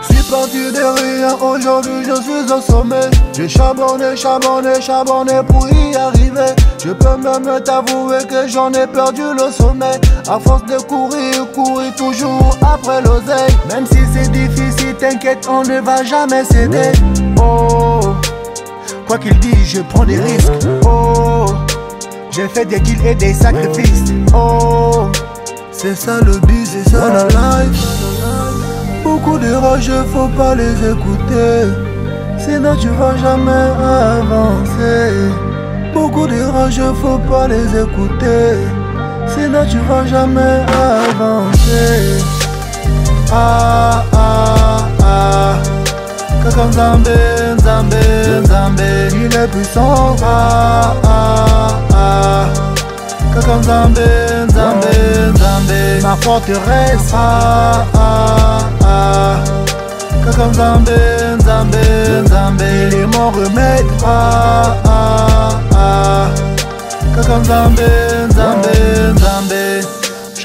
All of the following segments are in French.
Je suis parti de rien, aujourd'hui je suis au sommet. J'ai charbonné, charbonné, charbonné pour y arriver. Je peux même t'avouer que j'en ai perdu le sommet. À force de courir, courir toujours après l'oseille. Même si c'est difficile, t'inquiète, on ne va jamais céder. Oh, qu'il dise, je prends des risques Oh, j'ai fait des kills et des sacrifices Oh, c'est ça le but, c'est ça la life Beaucoup de rageux, faut pas les écouter. Sinon tu vas jamais avancer. Beaucoup de rageux, faut pas les écouter. Sinon tu vas jamais avancer. Ah ah ah. Zambé, Zambé. Il est puissant. Ah ah ah. Kakam Zambé, Zambé, Zambé. Ma forteresse. Ah ah ah. Kakam Zambé, Zambé, Zambé. Il est mon remède. Ah ah ah. Zambé, Zambé.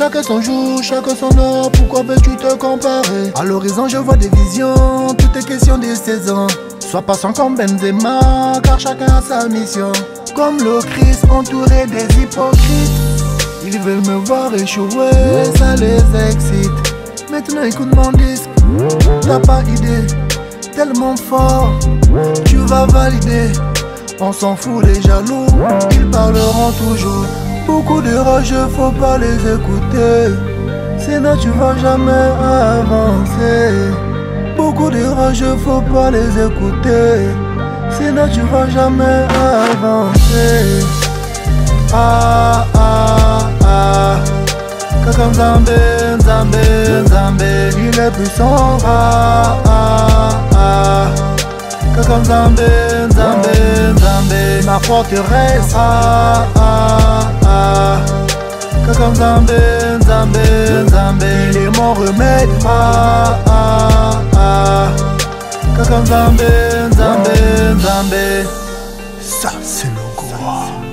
Chacun son jour, chacun son heure, pourquoi veux-tu te comparer? À l'horizon je vois des visions, tout est question de saison. Sois patient comme Benzema, car chacun a sa mission. Comme le Christ entouré des hypocrites. Ils veulent me voir échouer, ça les excite. Maintenant écoute mon disque, t'as pas idée Tellement fort, tu vas valider. On s'en fout les jaloux, ils parleront toujours Beaucoup de rageux, faut pas les écouter. Sinon tu vas jamais avancer. Beaucoup de rageux, faut pas les écouter. Sinon tu vas jamais avancer. Ah ah ah. Kakam Zambé, Zambé, Zambé. Il est puissant. Ah ah ah. Kakam Zambé, Zambé, c'est ma forteresse. Ah, ah, ah. ah. Kaka Nzambe, Nzambe, Nzambe Il est mon remède. Ah, ah, ah. ah. Kaka Nzambe, Nzambe, Nzambe Ça c'est le roi.